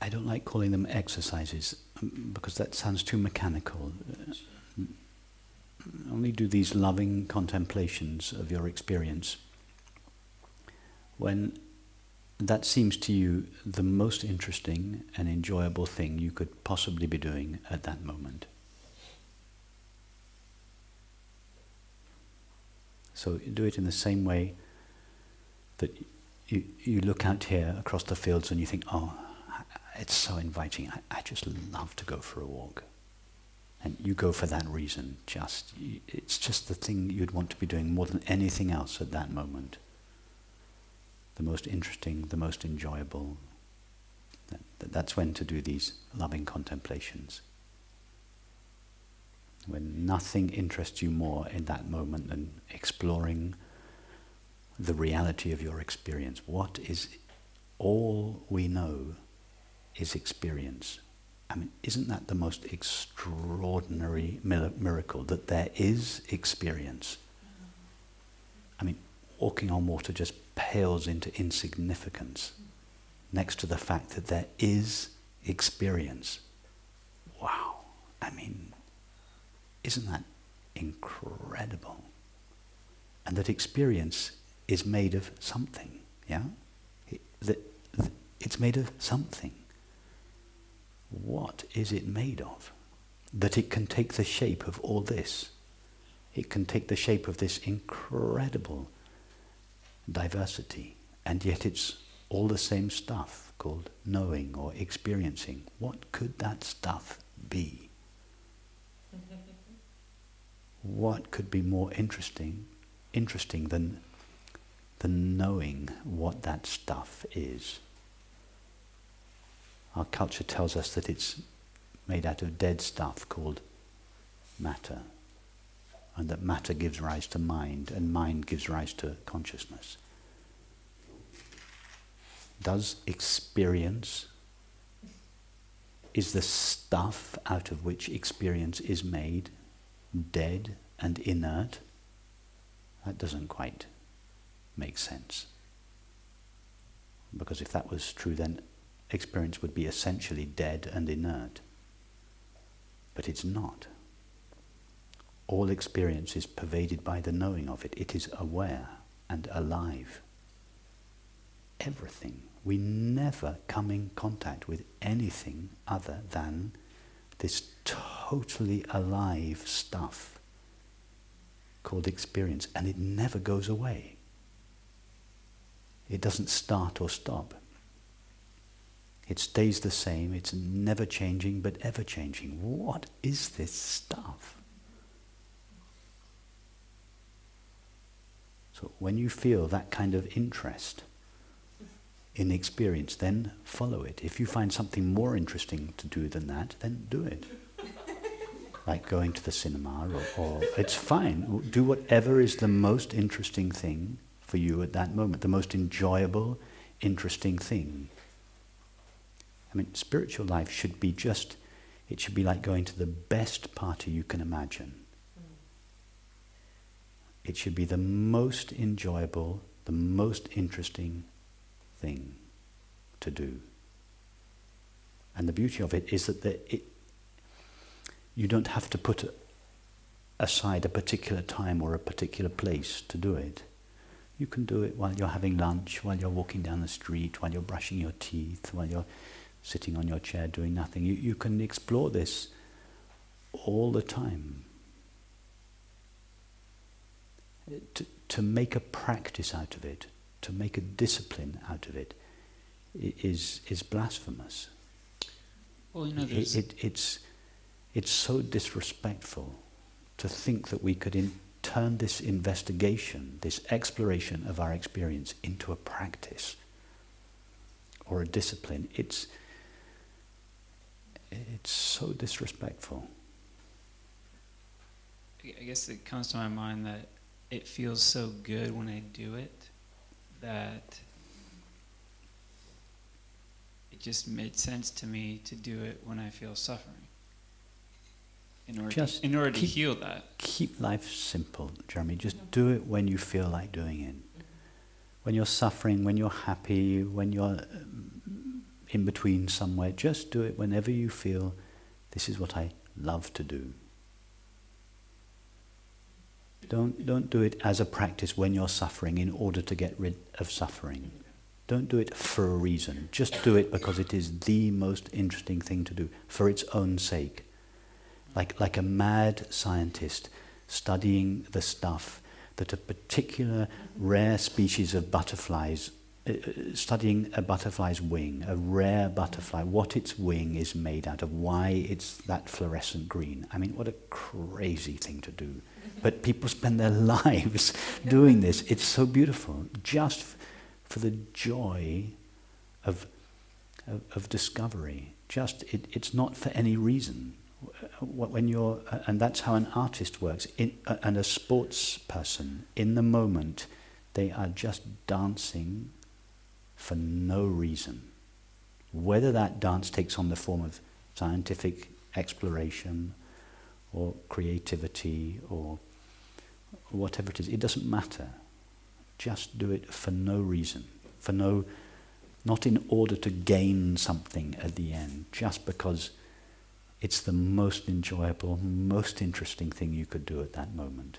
I don't like calling them exercises um, because that sounds too mechanical. Uh, only do these loving contemplations of your experience when that seems to you the most interesting and enjoyable thing you could possibly be doing at that moment. So do it in the same way that you, you look out here across the fields and you think, oh, it's so inviting. I, I just love to go for a walk. And you go for that reason, just. It's just the thing you'd want to be doing more than anything else at that moment. The most interesting, the most enjoyable. That, that's when to do these loving contemplations when nothing interests you more in that moment than exploring the reality of your experience. What is all we know is experience. I mean, isn't that the most extraordinary miracle that there is experience? I mean, walking on water just pales into insignificance next to the fact that there is experience. Wow. I mean, isn't that incredible? And that experience is made of something, yeah? It, that, it's made of something. What is it made of? That it can take the shape of all this. It can take the shape of this incredible diversity, and yet it's all the same stuff called knowing or experiencing. What could that stuff be? what could be more interesting, interesting than, than knowing what that stuff is? Our culture tells us that it's made out of dead stuff called matter, and that matter gives rise to mind, and mind gives rise to consciousness. Does experience, is the stuff out of which experience is made, dead and inert, that doesn't quite make sense. Because if that was true, then experience would be essentially dead and inert. But it's not. All experience is pervaded by the knowing of it. It is aware and alive. Everything. We never come in contact with anything other than this totally alive stuff called experience, and it never goes away. It doesn't start or stop. It stays the same, it's never changing but ever changing. What is this stuff? So when you feel that kind of interest, in experience, then follow it. If you find something more interesting to do than that, then do it. like going to the cinema, or, or, it's fine. Do whatever is the most interesting thing for you at that moment, the most enjoyable, interesting thing. I mean, spiritual life should be just, it should be like going to the best party you can imagine. It should be the most enjoyable, the most interesting thing to do. And the beauty of it is that the, it, you don't have to put aside a particular time or a particular place to do it. You can do it while you're having lunch, while you're walking down the street, while you're brushing your teeth, while you're sitting on your chair doing nothing. You, you can explore this all the time. To, to make a practice out of it, to make a discipline out of it is is blasphemous. Well, you know, it, it, it's it's so disrespectful to think that we could in, turn this investigation, this exploration of our experience, into a practice or a discipline. It's it's so disrespectful. I guess it comes to my mind that it feels so good when I do it that it just made sense to me to do it when I feel suffering. In order, just to, in order keep, to heal that. Keep life simple, Jeremy. Just do it when you feel like doing it. When you're suffering, when you're happy, when you're um, in between somewhere. Just do it whenever you feel this is what I love to do. Don't, don't do it as a practice when you're suffering in order to get rid of suffering. Don't do it for a reason. Just do it because it is the most interesting thing to do, for its own sake. Like, like a mad scientist studying the stuff that a particular rare species of butterflies, studying a butterfly's wing, a rare butterfly, what its wing is made out of, why it's that fluorescent green. I mean, what a crazy thing to do. But people spend their lives doing this. It's so beautiful, just for the joy of, of, of discovery. Just, it, it's not for any reason when you're, and that's how an artist works, in, uh, and a sports person, in the moment, they are just dancing for no reason. Whether that dance takes on the form of scientific exploration or creativity or whatever it is, it doesn't matter. Just do it for no reason, for no, not in order to gain something at the end, just because it's the most enjoyable, most interesting thing you could do at that moment.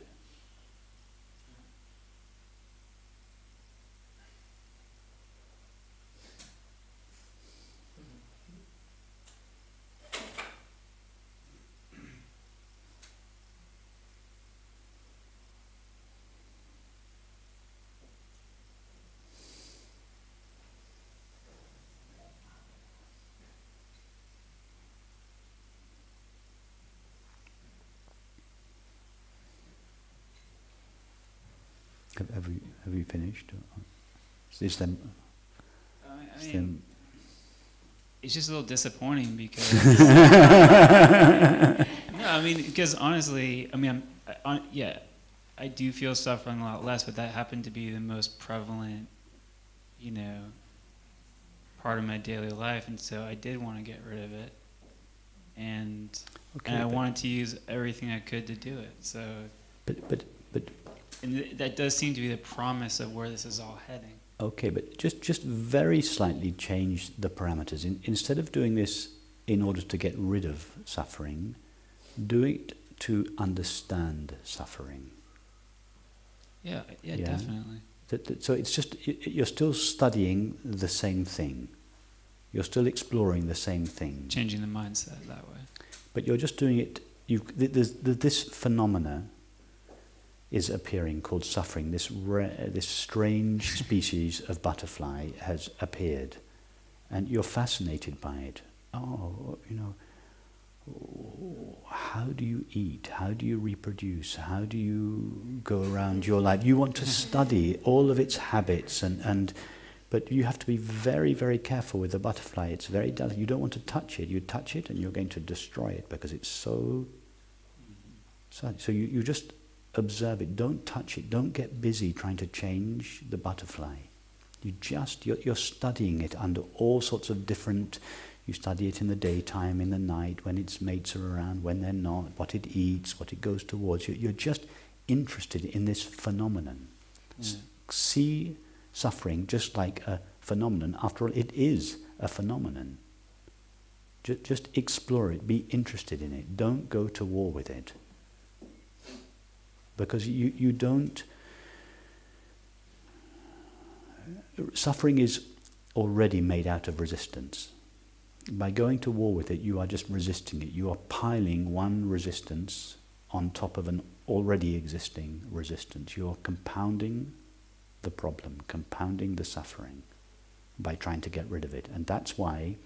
Have, have you have you finished? Is them? Uh, I mean, them it's just a little disappointing because. no, I mean, because honestly, I mean, I'm, I, yeah, I do feel suffering a lot less, but that happened to be the most prevalent, you know, part of my daily life, and so I did want to get rid of it, and okay, and I wanted to use everything I could to do it. So. But but and that does seem to be the promise of where this is all heading. Okay, but just, just very slightly change the parameters. In, instead of doing this in order to get rid of suffering, do it to understand suffering. Yeah, yeah, yeah? definitely. That, that, so it's just, you're still studying the same thing. You're still exploring the same thing. Changing the mindset that way. But you're just doing it, you, there's, there's this phenomena is appearing called suffering. This, this strange species of butterfly has appeared, and you're fascinated by it. Oh, you know, how do you eat? How do you reproduce? How do you go around your life? You want to study all of its habits, and, and but you have to be very, very careful with the butterfly. It's very delicate. You don't want to touch it. You touch it, and you're going to destroy it because it's so. So you, you just observe it. Don't touch it. Don't get busy trying to change the butterfly. You just, you're, you're, studying it under all sorts of different, you study it in the daytime, in the night, when its mates are around, when they're not, what it eats, what it goes towards. You, you're just interested in this phenomenon. Mm. See suffering just like a phenomenon. After all, it is a phenomenon. Just, just explore it, be interested in it. Don't go to war with it because you, you don't. Suffering is already made out of resistance. By going to war with it, you are just resisting it. You are piling one resistance on top of an already existing resistance. You are compounding the problem, compounding the suffering by trying to get rid of it. And that's why,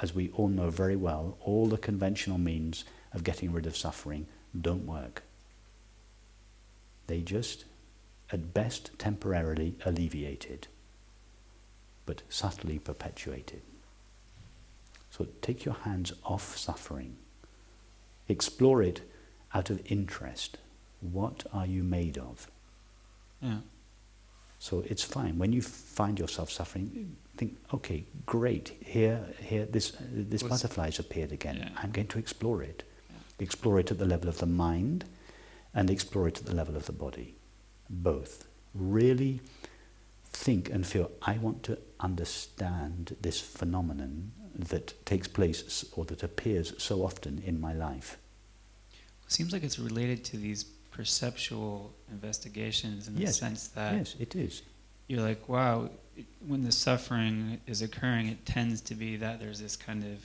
as we all know very well, all the conventional means of getting rid of suffering don't work. They just, at best, temporarily alleviated, but subtly perpetuated. So take your hands off suffering. Explore it out of interest. What are you made of? Yeah. So it's fine. When you find yourself suffering, think, okay, great. Here, here, this this butterfly's appeared again. Yeah. I'm going to explore it. Yeah. Explore it at the level of the mind, and explore it at the level of the body. Both. Really think and feel, I want to understand this phenomenon that takes place or that appears so often in my life. It seems like it's related to these perceptual investigations in yes. the sense that yes, it is. You're like, wow, it, when the suffering is occurring, it tends to be that there's this kind of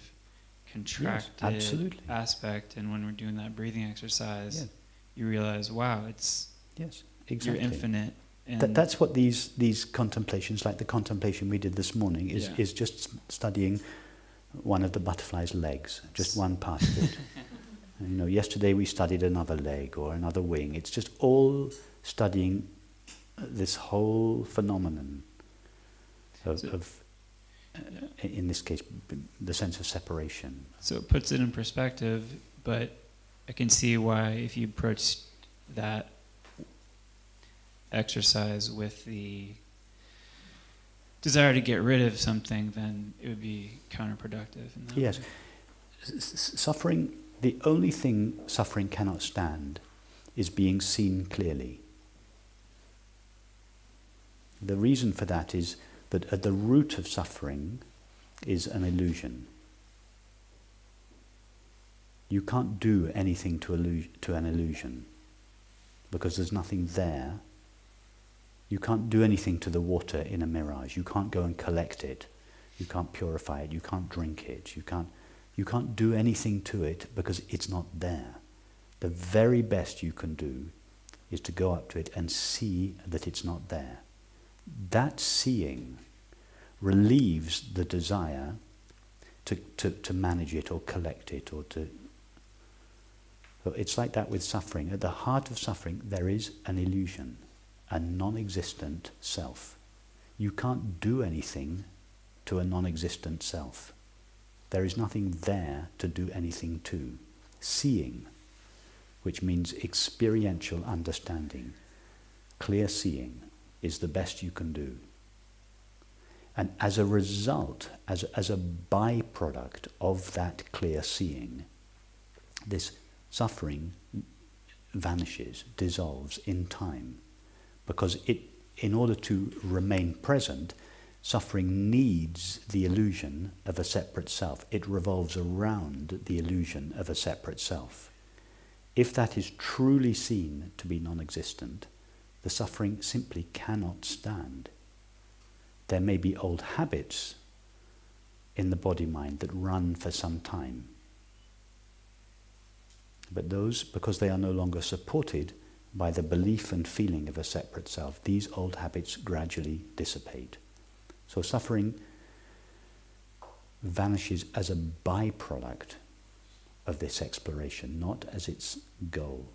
contracted yes, aspect, and when we're doing that breathing exercise, yes. You realize, wow, it's yes, exactly. you're infinite. That, that's what these these contemplations, like the contemplation we did this morning, is yeah. is just studying one of the butterfly's legs, just one part of it. and, you know, yesterday we studied another leg or another wing. It's just all studying this whole phenomenon of, so, of uh, in this case, the sense of separation. So it puts it in perspective, but I can see why if you approach that exercise with the desire to get rid of something, then it would be counterproductive. yes. suffering, the only thing suffering cannot stand is being seen clearly. The reason for that is that at the root of suffering is an illusion. You can't do anything to, to an illusion because there's nothing there. You can't do anything to the water in a mirage. You can't go and collect it. You can't purify it. You can't drink it. You can't, you can't do anything to it because it's not there. The very best you can do is to go up to it and see that it's not there. That seeing relieves the desire to, to, to manage it or collect it or to. So it's like that with suffering. At the heart of suffering, there is an illusion, a non existent self. You can't do anything to a non existent self. There is nothing there to do anything to. Seeing, which means experiential understanding, clear seeing, is the best you can do. And as a result, as, as a byproduct of that clear seeing, this suffering vanishes, dissolves in time. Because it, in order to remain present, suffering needs the illusion of a separate self. It revolves around the illusion of a separate self. If that is truly seen to be non existent, the suffering simply cannot stand. There may be old habits in the body mind that run for some time. But those, because they are no longer supported by the belief and feeling of a separate self, these old habits gradually dissipate. So suffering vanishes as a byproduct of this exploration, not as its goal.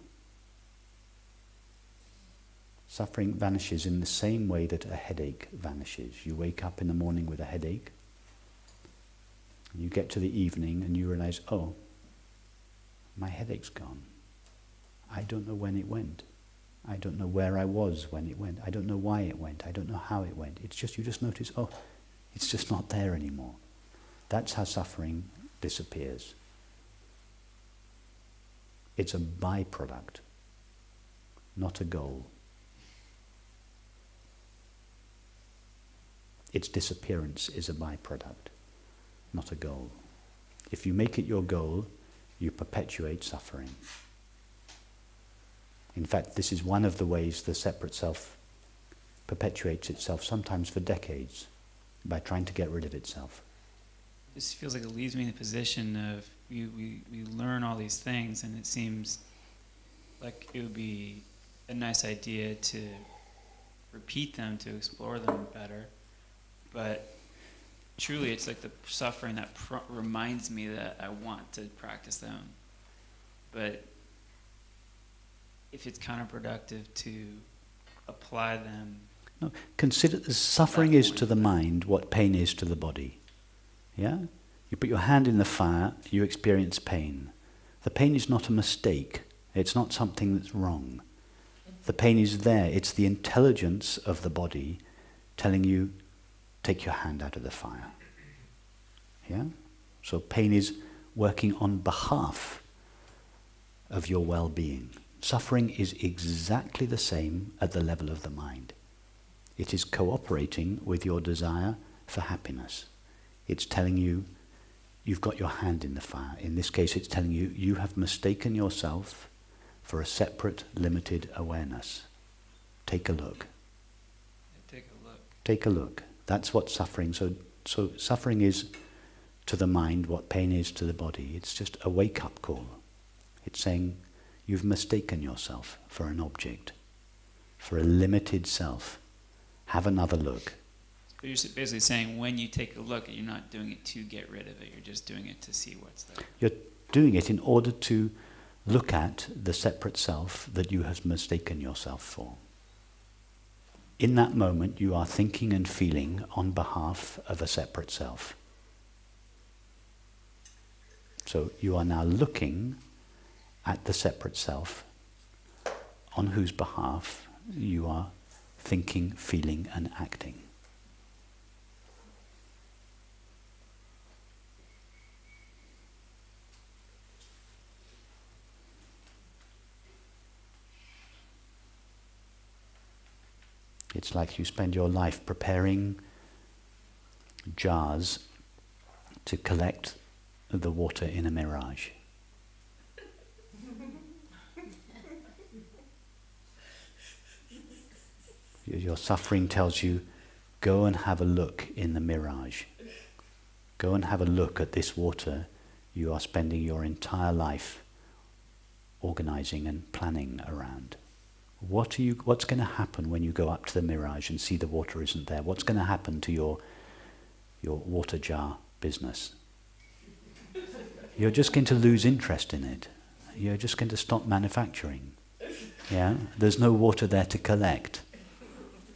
Suffering vanishes in the same way that a headache vanishes. You wake up in the morning with a headache. You get to the evening and you realize, oh, my headache's gone. I don't know when it went. I don't know where I was when it went. I don't know why it went. I don't know how it went. It's just, you just notice, oh, it's just not there anymore. That's how suffering disappears. It's a byproduct, not a goal. its disappearance is a byproduct, not a goal. If you make it your goal, you perpetuate suffering. In fact, this is one of the ways the separate self perpetuates itself, sometimes for decades, by trying to get rid of itself. This feels like it leaves me in the position of we, we, we learn all these things, and it seems like it would be a nice idea to repeat them, to explore them better. But truly, it's like the suffering that pr- reminds me that I want to practice them. But if it's counterproductive to apply them. No, consider the suffering is to the mind what pain is to the body. Yeah? You put your hand in the fire, you experience pain. The pain is not a mistake, it's not something that's wrong. The pain is there, it's the intelligence of the body telling you take your hand out of the fire. Yeah? So pain is working on behalf of your well being. Suffering is exactly the same at the level of the mind. It is cooperating with your desire for happiness. It's telling you you've got your hand in the fire. In this case, it's telling you you have mistaken yourself for a separate, limited awareness. Take a look. Take a look. Take a look. That's what suffering. So, so suffering is to the mind what pain is to the body. It's just a wake-up call. It's saying you've mistaken yourself for an object, for a limited self. Have another look. But you're basically saying when you take a look, you're not doing it to get rid of it. You're just doing it to see what's there. You're doing it in order to look at the separate self that you have mistaken yourself for. In that moment, you are thinking and feeling on behalf of a separate self. So you are now looking at the separate self on whose behalf you are thinking, feeling, and acting. It's like you spend your life preparing jars to collect the water in a mirage. Your suffering tells you, go and have a look in the mirage. Go and have a look at this water you are spending your entire life organizing and planning around. What are you, what's going to happen when you go up to the mirage and see the water isn't there? What's going to happen to your, your water jar business? You're just going to lose interest in it. You're just going to stop manufacturing. Yeah? There's no water there to collect.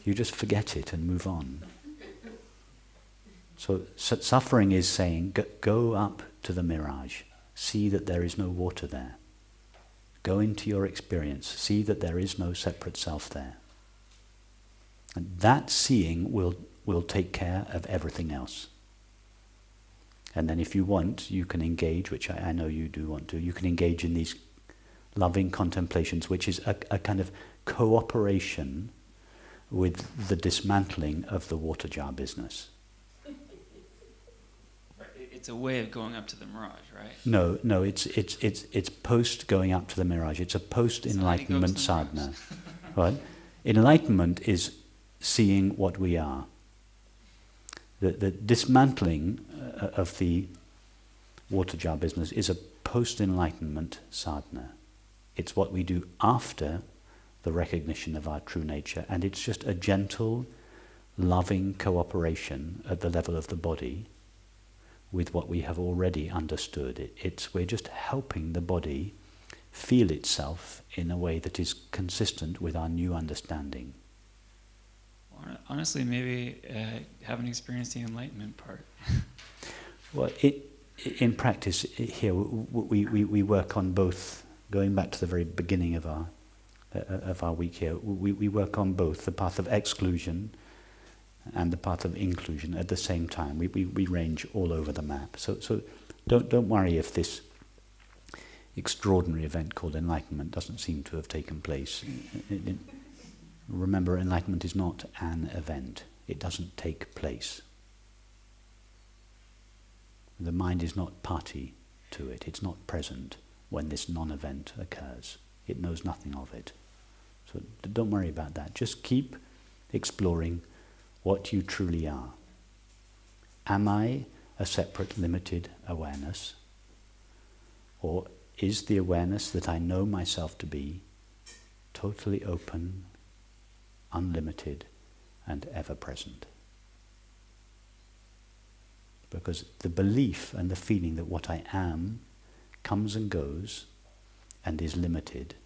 You just forget it and move on. So, suffering is saying, go up to the mirage. See that there is no water there. Go into your experience. See that there is no separate self there. And that seeing will, will take care of everything else. And then if you want, you can engage, which I, I know you do want to, you can engage in these loving contemplations, which is a, a kind of cooperation with the dismantling of the water jar business. It's a way of going up to the mirage, right? No, no, it's, it's, it's, it's post going up to the mirage. It's a post enlightenment sadhana. right? Enlightenment is seeing what we are. The, the dismantling uh, of the water jar business is a post enlightenment sadhana. It's what we do after the recognition of our true nature, and it's just a gentle, loving cooperation at the level of the body with what we have already understood. It, it's we're just helping the body feel itself in a way that is consistent with our new understanding. Honestly, maybe uh, haven't experienced the enlightenment part. well, it, in practice here we, we, we work on both. Going back to the very beginning of our uh, of our week here, we, we work on both the path of exclusion and the path of inclusion at the same time. We, we, we range all over the map. So, so don't, don't worry if this extraordinary event called enlightenment doesn't seem to have taken place. It, it, remember, enlightenment is not an event. It doesn't take place. The mind is not party to it. It's not present when this non-event occurs. It knows nothing of it. So don't worry about that. Just keep exploring what you truly are. Am I a separate, limited awareness? Or is the awareness that I know myself to be totally open, unlimited, and ever present? Because the belief and the feeling that what I am comes and goes and is limited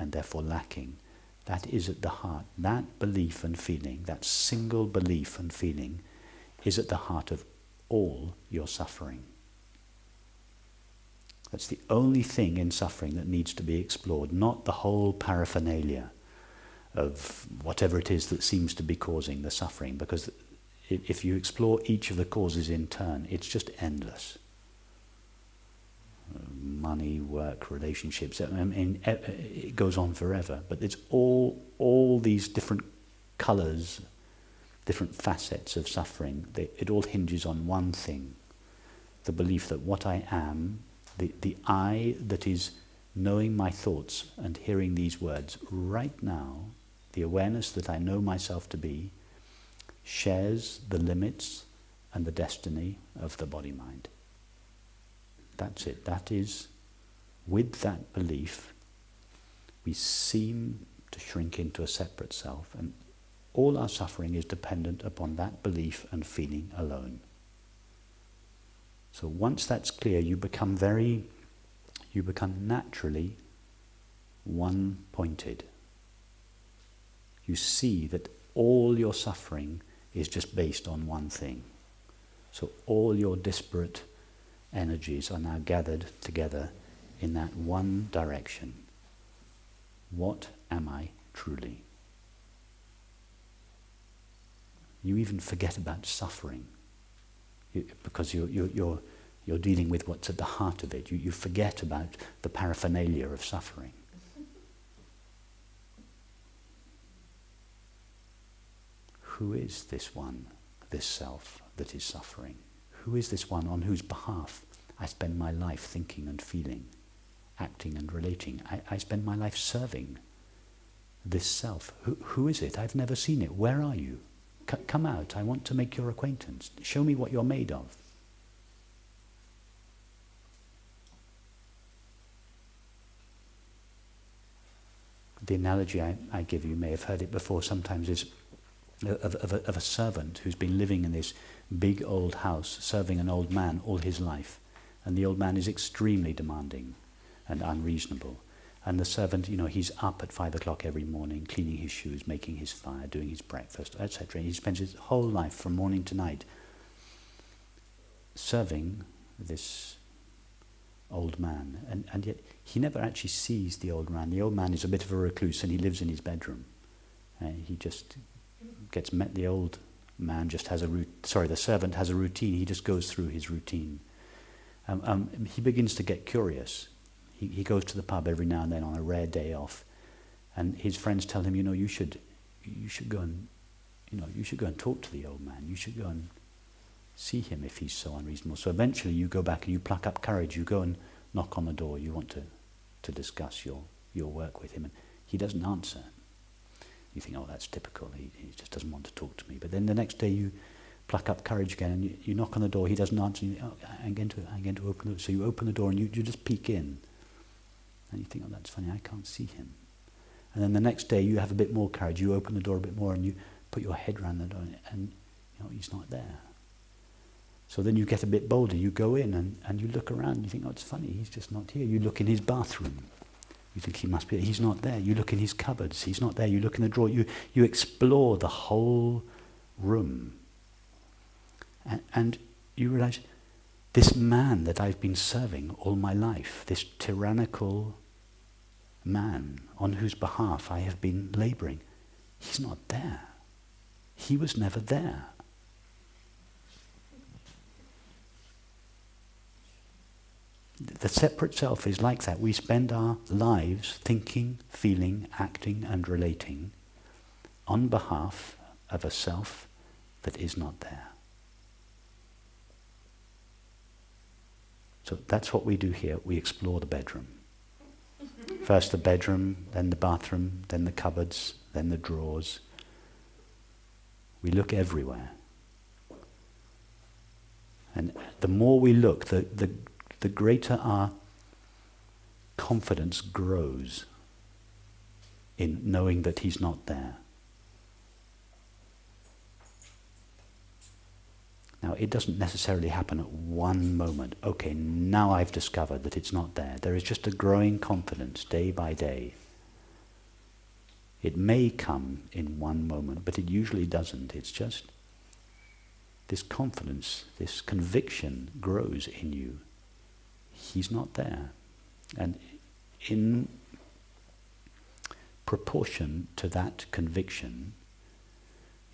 and therefore lacking that is at the heart. That belief and feeling, that single belief and feeling, is at the heart of all your suffering. That's the only thing in suffering that needs to be explored, not the whole paraphernalia of whatever it is that seems to be causing the suffering, because if you explore each of the causes in turn, it's just endless money, work, relationships. I mean, eh, eh, it goes on forever. But it's all all these different colours different facets of suffering, they, it all hinges on one thing the belief that what I am, the, the I that is knowing my thoughts and hearing these words right now, the awareness that I know myself to be, shares the limits and the destiny of the body mind. That's it. That is, with that belief, we seem to shrink into a separate self, and all our suffering is dependent upon that belief and feeling alone. So once that's clear, you become very, you become naturally one pointed. You see that all your suffering is just based on one thing. So all your disparate energies are now gathered together in that one direction. What am I truly? You even forget about suffering you, because you're, you're, you're, you're dealing with what's at the heart of it. You, you forget about the paraphernalia of suffering. Who is this one, this self that is suffering? Who is this one on whose behalf I spend my life thinking and feeling, acting and relating? I, I spend my life serving this self. Who, who is it? I've never seen it. Where are you? C- come out. I want to make your acquaintance. Show me what you're made of. The analogy I, I give you may have heard it before sometimes is of, of, a, of a servant who's been living in this big old house serving an old man all his life. And the old man is extremely demanding and unreasonable. And the servant, you know, he's up at five o'clock every morning, cleaning his shoes, making his fire, doing his breakfast, etc. He spends his whole life from morning to night serving this old man. And, and yet he never actually sees the old man. The old man is a bit of a recluse and he lives in his bedroom. Uh, he just gets met. The old man just has a route. Sorry, the servant has a routine. He just goes through his routine. Um, um, he begins to get curious. He, he goes to the pub every now and then on a rare day off, and his friends tell him, you know, you should, you should go and, you know, you should go and talk to the old man. You should go and see him if he's so unreasonable. So eventually, you go back and you pluck up courage. You go and knock on the door. You want to, to discuss your your work with him, and he doesn't answer. You think, oh, that's typical. He, he just doesn't want to talk to me. But then the next day, you pluck up courage again and you, you knock on the door. He doesn't answer. You, oh, I'm going to, I'm going to open the door. So you open the door and you, you just peek in. And you think, oh, that's funny, I can't see him. And then the next day you have a bit more courage. You open the door a bit more and you put your head around the door and you know, he's not there. So then you get a bit bolder. You go in and, and you look around and you think, oh, it's funny, he's just not here. You look in his bathroom. You think he must be there. He's not there. You look in his cupboards. He's not there. You look in the drawer. You, you explore the whole room. And, and you realize this man that I've been serving all my life, this tyrannical man on whose behalf I have been laboring, he's not there. He was never there. The separate self is like that. We spend our lives thinking, feeling, acting, and relating on behalf of a self that is not there. So that's what we do here. We explore the bedroom. First the bedroom, then the bathroom, then the cupboards, then the drawers. We look everywhere. And the more we look, the, the, the greater our confidence grows in knowing that He's not there. Now, it doesn't necessarily happen at one moment. Okay, now I've discovered that it's not there. There is just a growing confidence day by day. It may come in one moment, but it usually doesn't. It's just this confidence, this conviction grows in you. He's not there. And in proportion to that conviction,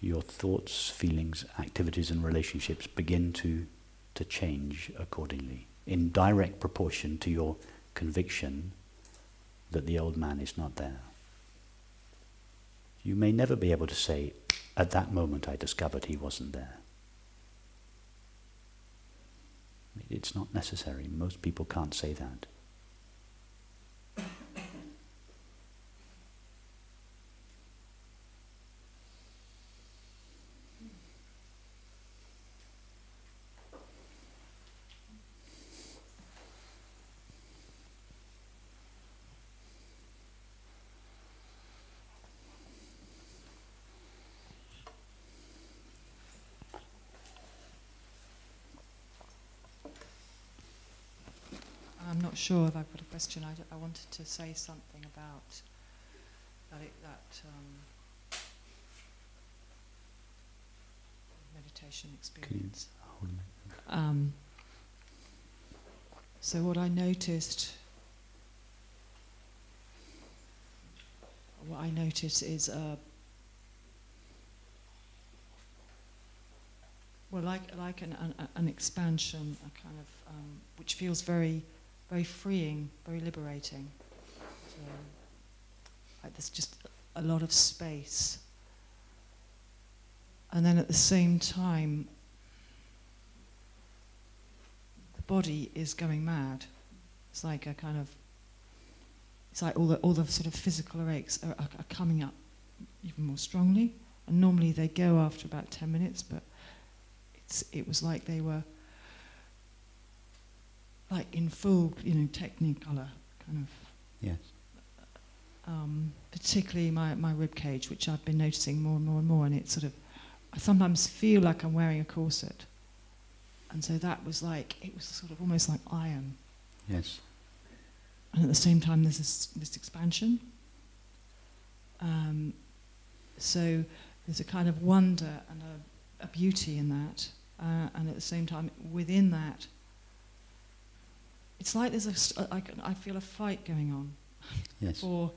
your thoughts, feelings, activities, and relationships begin to, to change accordingly in direct proportion to your conviction that the old man is not there. You may never be able to say, at that moment I discovered he wasn't there. It's not necessary. Most people can't say that. I'm not sure if I've got a question. I, d- I wanted to say something about that, it, that um, meditation experience. Um, so what I noticed, what I notice is, uh, well, like like an an, an expansion, a kind of um, which feels very, very freeing, very liberating. So, like there's just a lot of space, and then at the same time, the body is going mad. It's like a kind of, it's like all the all the sort of physical aches are, are, are coming up even more strongly, and normally they go after about ten minutes, but it's it was like they were like in full, you know, technicolor kind of Yes. um, particularly my, my rib cage, which I've been noticing more and more and more, and it sort of, I sometimes feel like I'm wearing a corset, and so that was like it was sort of almost like iron, Yes. and at the same time there's this, this expansion. Um, so there's a kind of wonder and a, a beauty in that, uh, and at the same time within that, it's like there's a, st- I, feel a fight going on Yes. for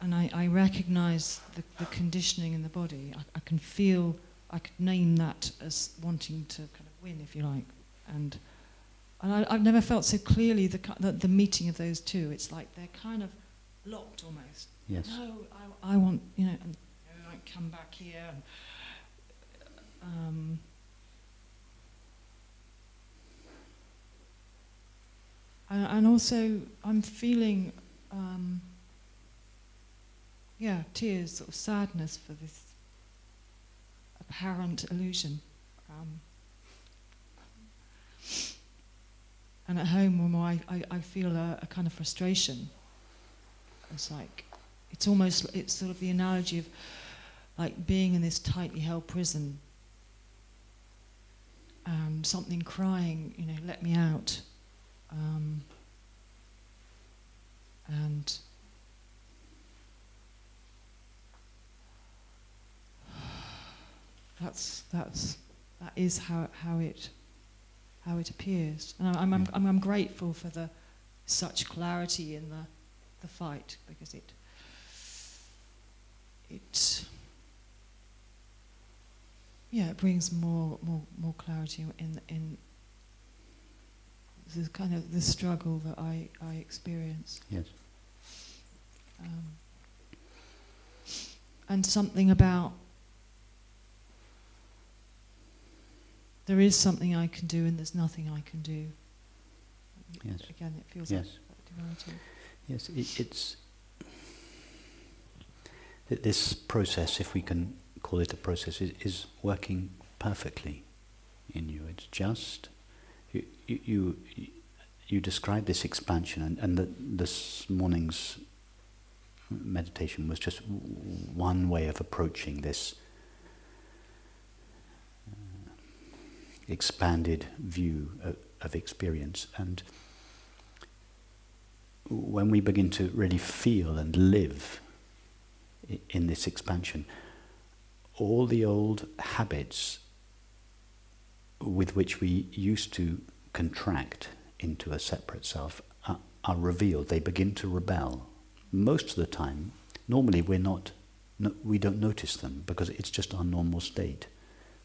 and I, I recognize the, the conditioning in the body. I, I can feel, I could name that as wanting to kind of win, if you like. And, and I, I've never felt so clearly the, the, the meeting of those two. It's like they're kind of locked almost. Yes. No, I, I want, you know, and no, I come back here. And, um, and, and also, I'm feeling, um, yeah, tears, sort of sadness for this apparent illusion. Um, and at home, I, I, I feel a, a kind of frustration. It's like, it's almost, it's sort of the analogy of like being in this tightly held prison. Um, something crying, you know, let me out. Um, and that's that's that is how how it how it appears, and I'm I'm, I'm, I'm grateful for the such clarity in the the fight because it it yeah it brings more more more clarity in in the kind of the struggle that I I experience. Yes. Um, and something about there is something I can do and there's nothing I can do. Yes. Again, it feels Yes. like duality. Yes, it, it's that this process, if we can call it a process, is, is working perfectly in you. It's just you you you, you describe this expansion, and, and the, this morning's meditation was just one way of approaching this uh, expanded view of, of experience. And when we begin to really feel and live in this expansion, all the old habits with which we used to contract into a separate self are, are revealed. They begin to rebel. Most of the time, normally we're not, no, we don't notice them because it's just our normal state.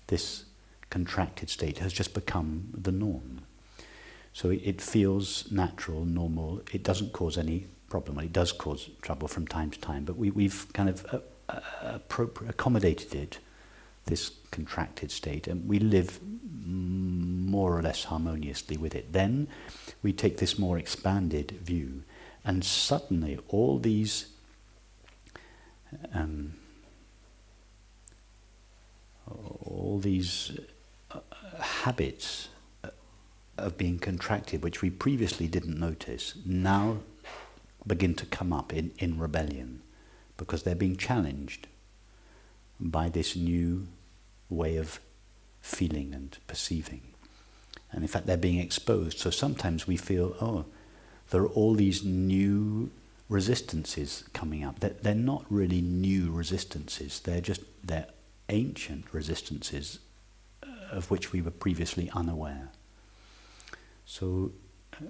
This contracted state has just become the norm. So it, it feels natural, normal. It doesn't cause any problem. It does cause trouble from time to time, but we, we've kind of uh, uh, accommodated it, this contracted state, and we live more or less harmoniously with it. Then we take this more expanded view, and suddenly all these um, all these uh, habits of being contracted, which we previously didn't notice, now begin to come up in, in rebellion because they're being challenged by this new way of feeling and perceiving. And in fact, they're being exposed. So sometimes we feel, oh, there are all these new resistances coming up. They're, they're not really new resistances. They're just they're ancient resistances uh, of which we were previously unaware. So uh,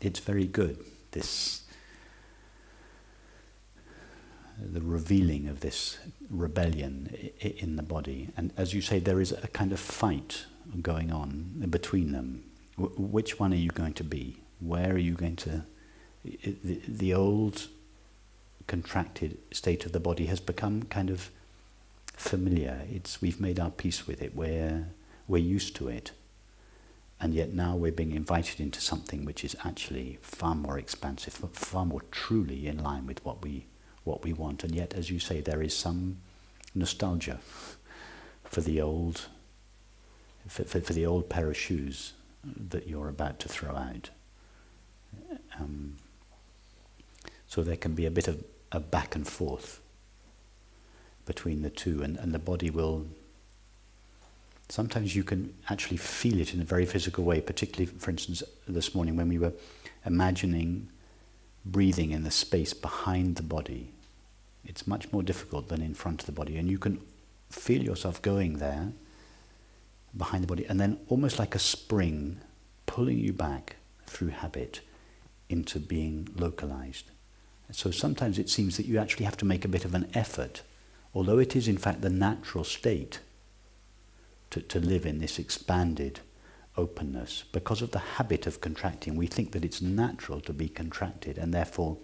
it's very good, this, the revealing of this rebellion in the body. And as you say, there is a kind of fight going on between them. which one are you going to be? Where are you going to. The, the old contracted state of the body has become kind of familiar. It's, we've made our peace with it. We're, we're used to it. And yet now we're being invited into something which is actually far more expansive, far more truly in line with what we, what we want. And yet, as you say, there is some nostalgia for the old, for, for, for the old pair of shoes that you're about to throw out. Um, so there can be a bit of a back and forth between the two, and, and the body will sometimes you can actually feel it in a very physical way, particularly, for instance, this morning when we were imagining breathing in the space behind the body. It's much more difficult than in front of the body, and you can feel yourself going there behind the body, and then almost like a spring pulling you back through habit into being localized. So sometimes it seems that you actually have to make a bit of an effort, although it is in fact the natural state to, to live in this expanded openness. Because of the habit of contracting, we think that it's natural to be contracted, and therefore,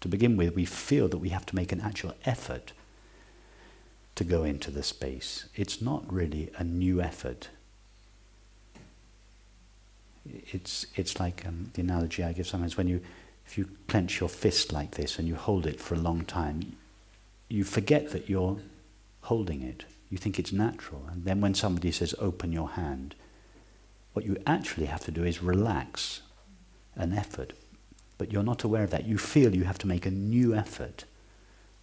to begin with, we feel that we have to make an actual effort to go into the space. It's not really a new effort. It's, it's like um, the analogy I give sometimes when you, if you clench your fist like this and you hold it for a long time, you forget that you're holding it. You think it's natural. And then when somebody says, open your hand, what you actually have to do is relax an effort. But you're not aware of that. You feel you have to make a new effort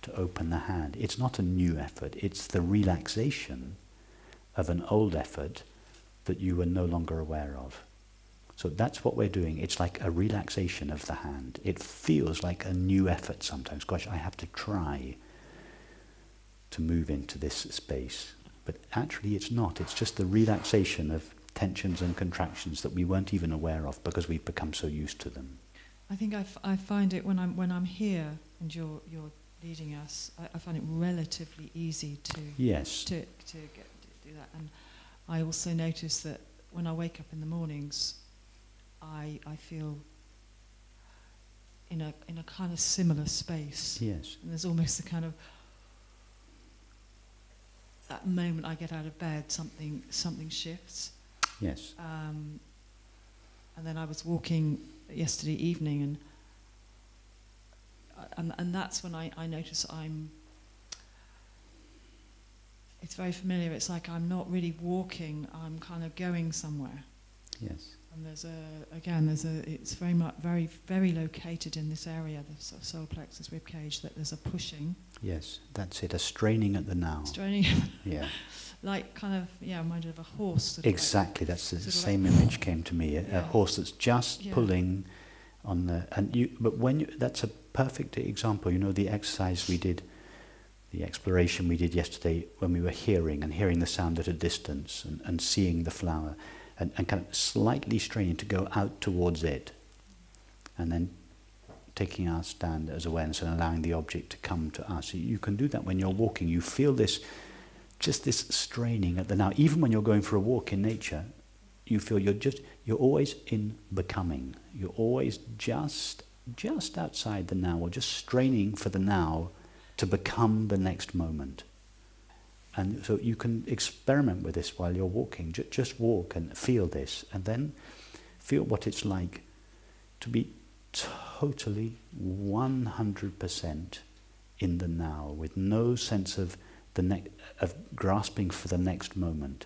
to open the hand. It's not a new effort, it's the relaxation of an old effort that you were no longer aware of. So that's what we're doing. It's like a relaxation of the hand. It feels like a new effort sometimes. Gosh, I have to try to move into this space. But actually, it's not. It's just the relaxation of tensions and contractions that we weren't even aware of because we've become so used to them. I think I, find it when I'm when I'm here and you're you're leading us. I, I find it relatively easy to yes to to get to do that. And I also notice that when I wake up in the mornings, I I feel in a in a kind of similar space. Yes. And there's almost a kind of that moment I get out of bed, something something shifts. Yes. Um, and then I was walking yesterday evening, and and, and that's when I, I notice I'm. It's very familiar. It's like I'm not really walking. I'm kind of going somewhere. Yes. And there's a again there's a it's very much very very located in this area the sort of solar plexus rib cage that there's a pushing. Yes, that's it. A straining at the now. Straining. yeah. Like kind of yeah, reminded of a horse. Exactly. Like, that's the same like image came to me. A, yeah. a horse that's just yeah. pulling on the and you. But when you, that's a perfect example. You know the exercise we did. The exploration we did yesterday when we were hearing and hearing the sound at a distance and, and seeing the flower and, and kind of slightly straining to go out towards it and then taking our stand as awareness and allowing the object to come to us. You can do that when you're walking. You feel this, just this straining at the now. Even when you're going for a walk in nature, you feel you're just, you're always in becoming. You're always just just outside the now, or just straining for the now to become the next moment. And so you can experiment with this while you're walking. Just walk and feel this, and then feel what it's like to be totally 100% in the now, with no sense of the ne- of grasping for the next moment,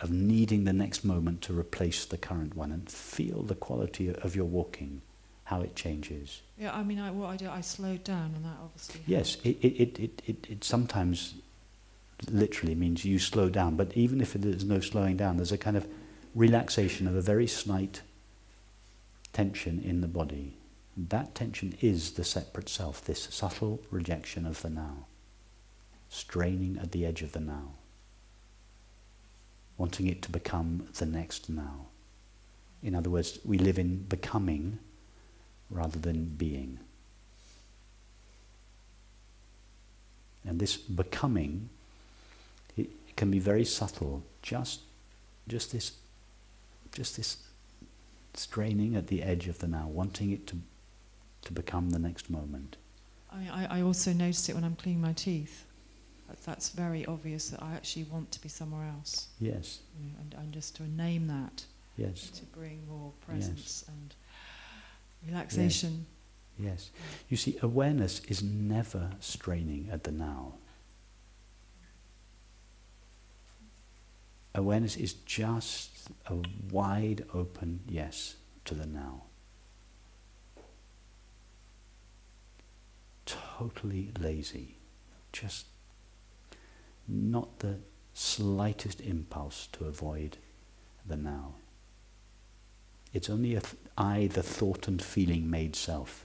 of needing the next moment to replace the current one, and feel the quality of your walking, how it changes. Yeah, I mean, I, what I do, I slowed down, and that obviously. Yes, it, it, it, it, it, it sometimes literally means you slow down, but even if there's no slowing down, there's a kind of relaxation of a very slight tension in the body. That tension is the separate self, this subtle rejection of the now, straining at the edge of the now, wanting it to become the next now. In other words, we live in becoming rather than being. And this becoming, it, can be very subtle, just, just this, just this straining at the edge of the now, wanting it to, to become the next moment. I, I also notice it when I'm cleaning my teeth. That's, very obvious that I actually want to be somewhere else. Yes, You know, and, and just to name that, yes, to bring more presence and relaxation. yes. You see, awareness is never straining at the now. Awareness is just a wide open yes to the now. Totally lazy. Just not the slightest impulse to avoid the now. It's only a th- I, the thought and feeling made self,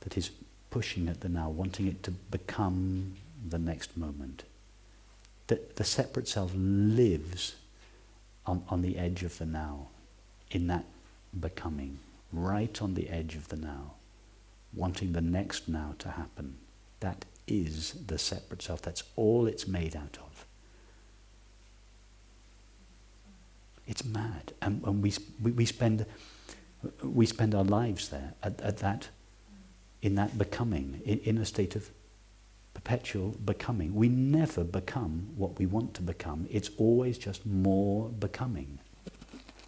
that is pushing at the now, wanting it to become the next moment. The, the separate self lives on, on the edge of the now, in that becoming, right on the edge of the now, wanting the next now to happen. That is the separate self. That's all it's made out of. It's mad. And, and we, we, we, spend, we spend our lives there at, at that, in that becoming, in, in a state of perpetual becoming. We never become what we want to become. It's always just more becoming.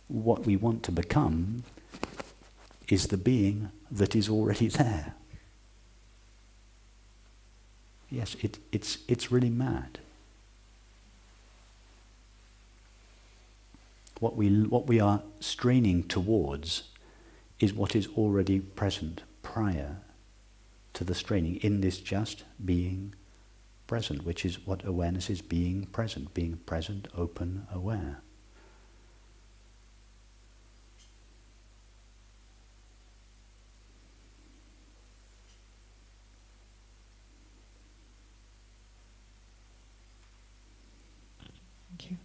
What we want to become is the being that is already there. Yes, it, it's, it's really mad. What we, what we are straining towards is what is already present prior to the straining in this just being present, which is what awareness is being present, being present, open, aware. Thank you.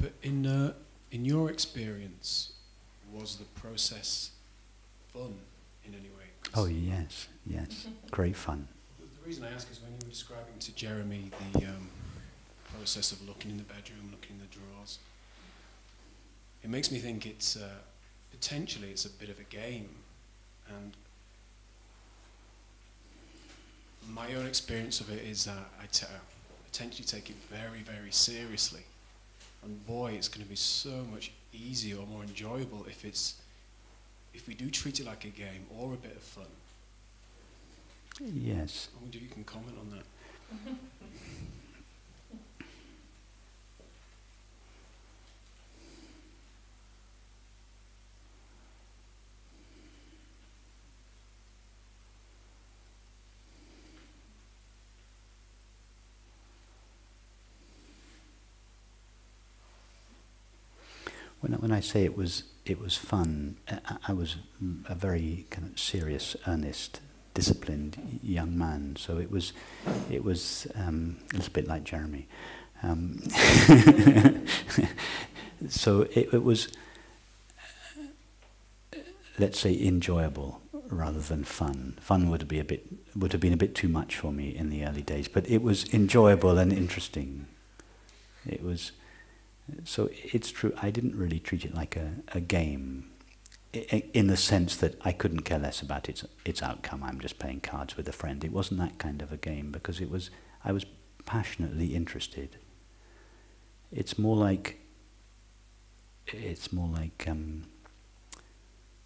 But in uh, in your experience, was the process fun in any way? Oh, yes, yes. Great fun. The reason I ask is when you were describing to Jeremy the um, process of looking in the bedroom, looking in the drawers, it makes me think it's uh, potentially it's a bit of a game, and my own experience of it is that I t- potentially take it very, very seriously. And boy, it's going to be so much easier or more enjoyable if it's if we do treat it like a game or a bit of fun. Yes. I wonder if you can comment on that. When when I say it was it was fun, I, I was a very kind of serious, earnest, disciplined young man. So it was it was um, a little bit like Jeremy. Um, so it, it was, uh, let's say, enjoyable rather than fun. Fun would be a bit would have been a bit too much for me in the early days, but it was enjoyable and interesting. It was so it's true. I didn't really treat it like a, a game, in the sense that I couldn't care less about its its outcome. I'm just playing cards with a friend. It wasn't that kind of a game because it was I was passionately interested. It's more like it's more like um,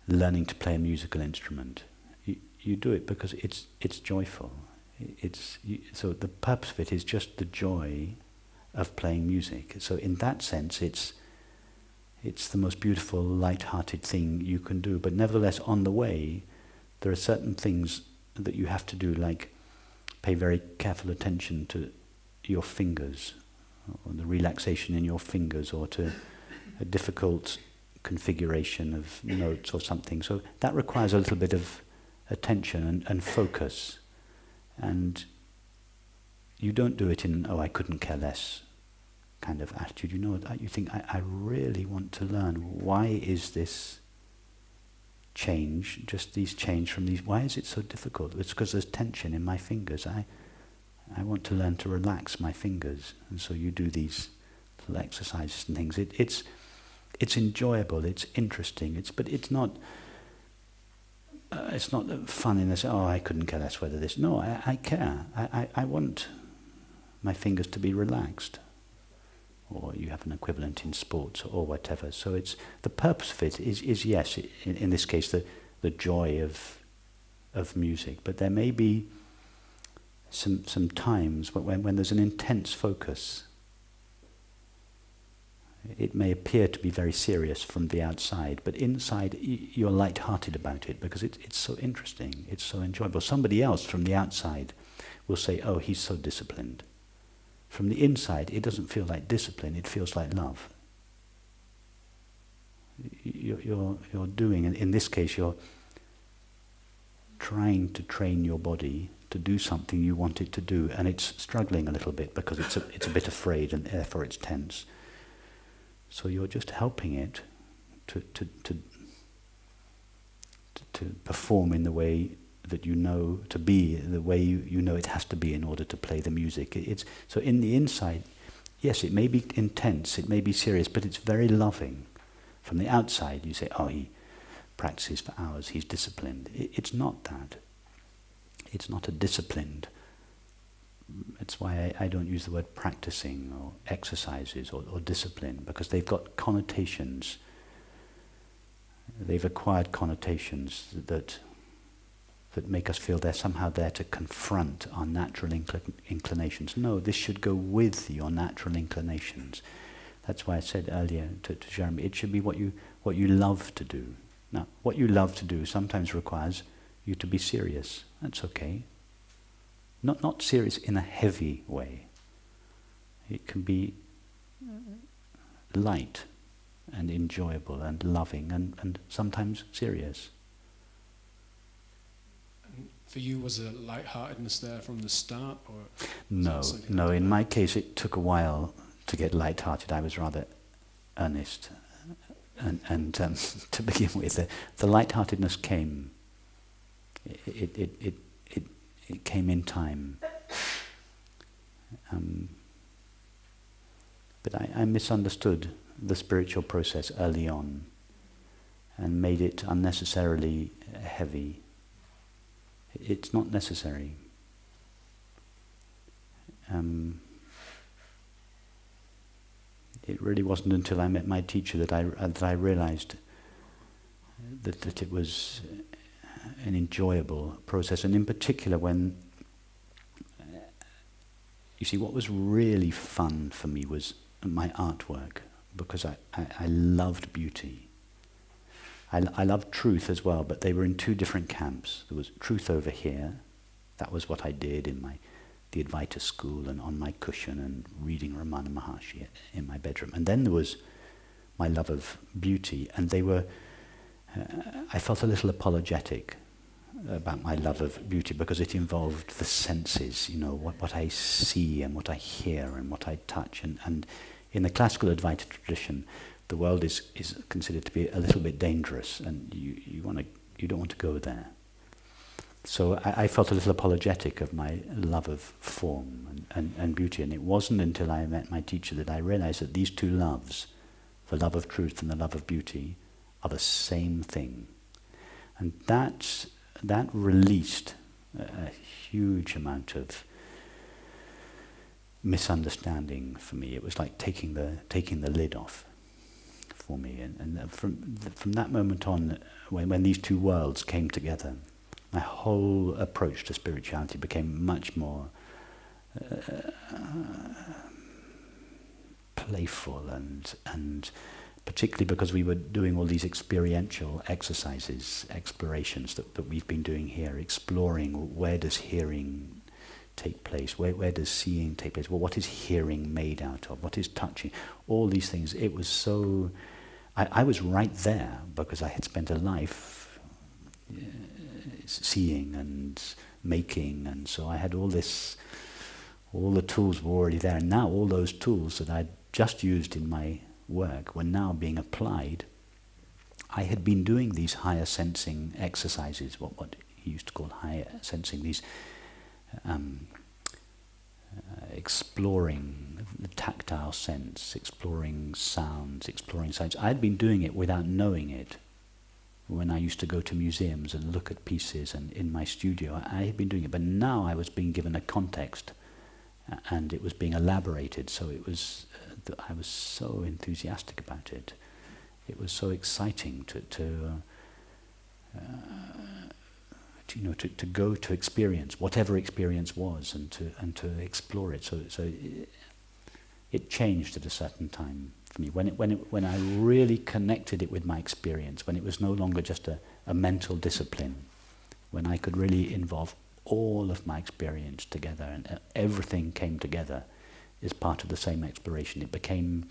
learning to play a musical instrument. You, you do it because it's it's joyful. It's you, so the purpose of it is just the joy of playing music. So in that sense, it's it's the most beautiful, light-hearted thing you can do. But nevertheless, on the way, there are certain things that you have to do, like pay very careful attention to your fingers, or the relaxation in your fingers, or to a difficult configuration of notes or something. So that requires a little bit of attention and, and focus. And you don't do it in, oh, I couldn't care less kind of attitude. You know, you think, I, I really want to learn. Why is this change, just these change from these, why is it so difficult? It's because there's tension in my fingers. I, I want to learn to relax my fingers. And so you do these little exercises and things. It, it's, it's enjoyable, it's interesting, it's, but it's not, uh, it's not fun in this, oh, I couldn't care less whether this, no, I, I care. I, I, I want my fingers to be relaxed. Or you have an equivalent in sports or whatever. So it's, the purpose of it is, is yes, in, in this case, the, the joy of, of music. But there may be some, some times when, when there's an intense focus it may appear to be very serious from the outside, but inside you're light-hearted about it because it, it's so interesting, it's so enjoyable. Somebody else from the outside will say, oh, he's so disciplined. From the inside, it doesn't feel like discipline, it feels like love. You're, you're, you're doing, and in this case, you're trying to train your body to do something you want it to do, and it's struggling a little bit because it's a, it's a bit afraid and therefore it's tense. So you're just helping it to, to, to, to perform in the way that you know to be, the way you, you know it has to be in order to play the music. It's, so in the inside, yes, it may be intense, it may be serious, but it's very loving. From the outside, you say, oh, he practices for hours, he's disciplined. It, it's not that. It's not a disciplined That's why I, I, don't use the word practicing or exercises or, or, discipline because they've got connotations. They've acquired connotations that that make us feel they're somehow there to confront our natural incl- inclinations. No, this should go with your natural inclinations. That's why I said earlier to, to Jeremy, it should be what you what you love to do. Now, what you love to do sometimes requires you to be serious. That's okay. Not, not serious in a heavy way. It can be light and enjoyable and loving and, and sometimes serious. For you, was there lightheartedness there from the start? or No, no. In my case, it took a while to get lighthearted. I was rather earnest. And, and um, to begin with, the, the lightheartedness came. It, it, it, it came in time. Um, but I, I misunderstood the spiritual process early on and made it unnecessarily heavy. It's not necessary. Um, it really wasn't until I met my teacher that I, uh, that I realized that, that it was an enjoyable process. And in particular, when you see, what was really fun for me was my artwork because I, I, I loved beauty. I, I loved truth as well, but they were in two different camps. There was truth over here. That was what I did in my the Advaita school and on my cushion and reading Ramana Maharshi in my bedroom. And then there was my love of beauty, and they were. Uh, I felt a little apologetic about my love of beauty because it involved the senses, you know, what, what I see and what I hear and what I touch. And, and in the classical Advaita tradition, the world is, is considered to be a little bit dangerous and you, you, wanna, you don't want to go there. so I, I, felt a little apologetic of my love of form and, and, and beauty. And it wasn't until I met my teacher that I realized that these two loves, the love of truth and the love of beauty, are the same thing. And that, that released a, a huge amount of misunderstanding for me. It was like taking the, taking the lid off for me. And, and from, from that moment on, when, when these two worlds came together, my whole approach to spirituality became much more uh, playful and and particularly because we were doing all these experiential exercises, explorations that, that we've been doing here, exploring where does hearing take place, where, where does seeing take place, well, what is hearing made out of, what is touching, all these things. It was so, I, I was right there because I had spent a life uh, seeing and making, and so I had all this, all the tools were already there, and now all those tools that I'd just used in my work were now being applied. I had been doing these higher sensing exercises, what, what he used to call higher sensing, these um, uh, exploring the tactile sense, exploring sounds, exploring sights. I had been doing it without knowing it when I used to go to museums and look at pieces and in my studio. I had been doing it, but now I was being given a context and it was being elaborated, so it was, uh, I was so enthusiastic about it. It was so exciting to, to, uh, to you know, to, to go to experience, whatever experience was, and to, and to explore it. So, so it, changed at a certain time for me. When, it, when, it, when I really connected it with my experience, when it was no longer just a, a mental discipline, when I could really involve all of my experience together and uh, everything came together as part of the same exploration, it became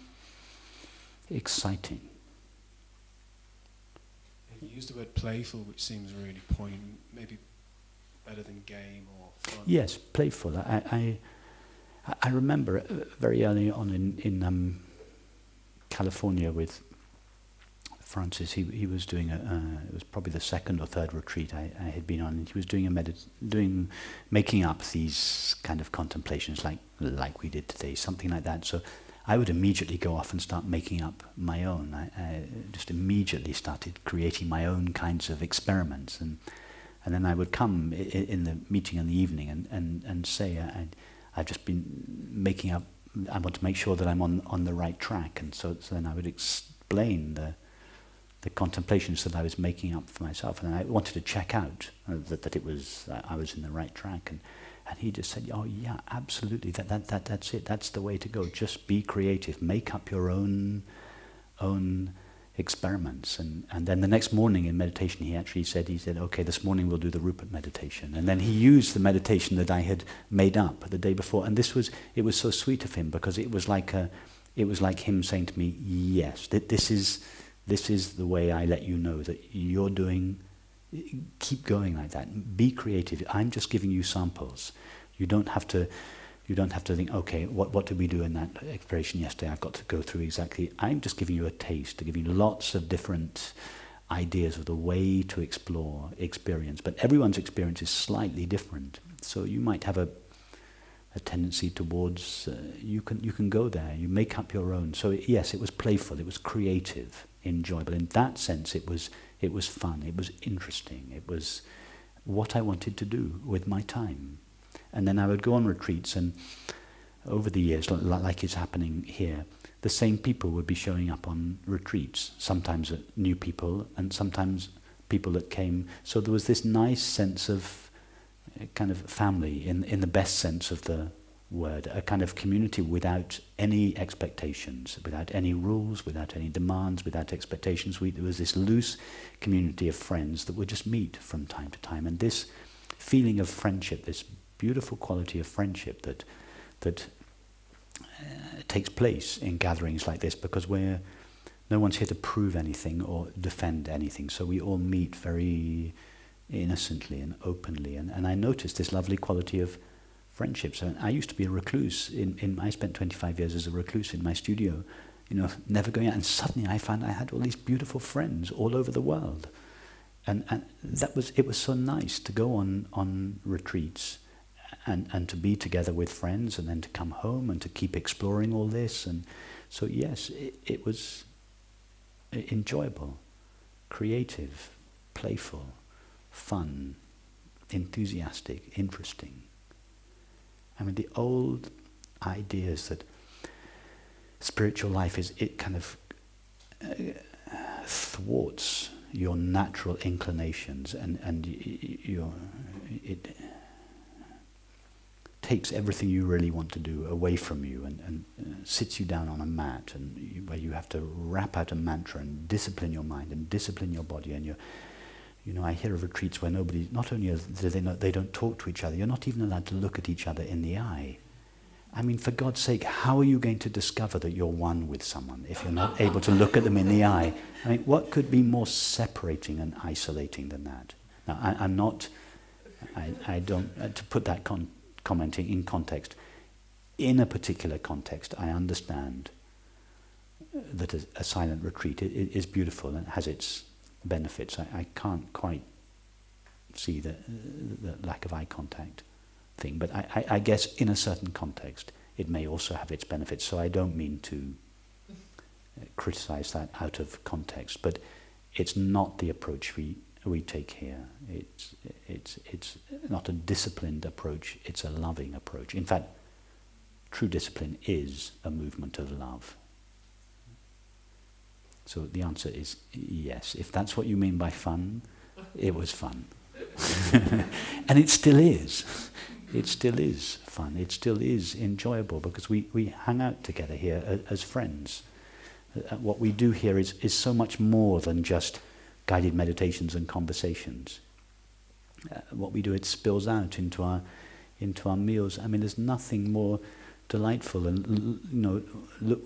exciting. You used the word playful, which seems really poignant, maybe better than game or fun. Yes, playful. I, I, I remember very early on in, in um, California with Francis, he, he was doing a, uh, it was probably the second or third retreat I, I had been on, he was doing a medit doing, making up these kind of contemplations like, like we did today, something like that. So I would immediately go off and start making up my own. I, I just immediately started creating my own kinds of experiments. And, and then I would come in the meeting in the evening and, and, and say, I, I've just been making up I want to make sure that I'm on, on the right track. And so, so then I would explain the, the contemplations that I was making up for myself. And I wanted to check out uh, that, that it was, uh, I was in the right track. And, and he just said, oh yeah, absolutely, that, that, that, that's it. That's the way to go. Just be creative. Make up your own, own experiments. And, and then the next morning in meditation, he actually said, he said, okay, this morning we'll do the Rupert meditation. And then he used the meditation that I had made up the day before. And this was, it was so sweet of him because it was like a, it was like him saying to me, yes, th this is, this is the way I let you know that you're doing, keep going like that. Be creative. I'm just giving you samples. You don't have to, you don't have to think, okay, what, what did we do in that exploration yesterday? I've got to go through exactly. I'm just giving you a taste, to give you lots of different ideas of the way to explore experience. But everyone's experience is slightly different. So you might have a, a tendency towards, uh, you, can, you can go there, you make up your own. So it, yes, it was playful, it was creative, enjoyable. In that sense, it was, it was fun, it was interesting, it was what I wanted to do with my time. And then I would go on retreats, and over the years, like is happening here, the same people would be showing up on retreats. Sometimes new people, and sometimes people that came. So there was this nice sense of uh, kind of family, in in the best sense of the word, a kind of community without any expectations, without any rules, without any demands, without expectations. We, there was this loose community of friends that would just meet from time to time, and this feeling of friendship, this beautiful quality of friendship that that uh, takes place in gatherings like this because we're no one's here to prove anything or defend anything. So we all meet very innocently and openly. And, and I noticed this lovely quality of friendship. So I used to be a recluse in, in I spent 25 years as a recluse in my studio you know never going out. And suddenly I found I had all these beautiful friends all over the world. And, and that was, it was so nice to go on, on retreats and, and to be together with friends and then to come home and to keep exploring all this. And so, yes, it, it was enjoyable, creative, playful, fun, enthusiastic, interesting. I mean, the old ideas that spiritual life is, it kind of uh, thwarts your natural inclinations and, and your, it takes everything you really want to do away from you and, and uh, sits you down on a mat and you, where you have to rap out a mantra and discipline your mind and discipline your body and you you know I hear of retreats where nobody not only they not, they don't talk to each other you're not even allowed to look at each other in the eye. I mean for God's sake how are you going to discover that you're one with someone if you're not able to look at them in the eye? I mean what could be more separating and isolating than that? Now I, am not I, I don't uh, to put that con commenting in context. In a particular context, I understand that a, a silent retreat is beautiful and has its benefits. I, I can't quite see the, the, lack of eye contact thing, but I, I, I guess in a certain context, it may also have its benefits. So I don't mean to uh, criticize that out of context, but it's not the approach we we take here. It's, it's, it's not a disciplined approach, it's a loving approach. In fact, true discipline is a movement of love. So the answer is yes. If that's what you mean by fun, it was fun. and it still is. It still is fun. It still is enjoyable because we, we hang out together here as, friends. Uh, what we do here is, is so much more than just guided meditations and conversations. Uh, what we do, it spills out into our, into our meals. I mean, there's nothing more delightful. And, you know,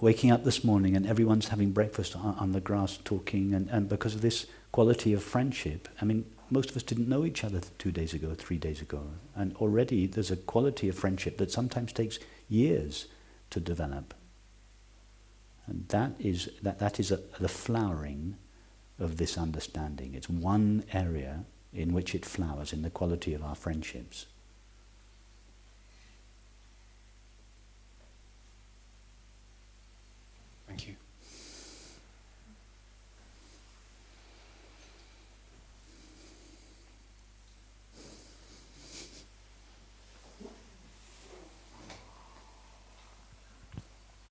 waking up this morning and everyone's having breakfast on, on the grass talking, and, and because of this quality of friendship, I mean, most of us didn't know each other two days ago, three days ago. And already there's a quality of friendship that sometimes takes years to develop. And that is, that, that is a, the flowering of this understanding. It's one area in which it flowers in the quality of our friendships.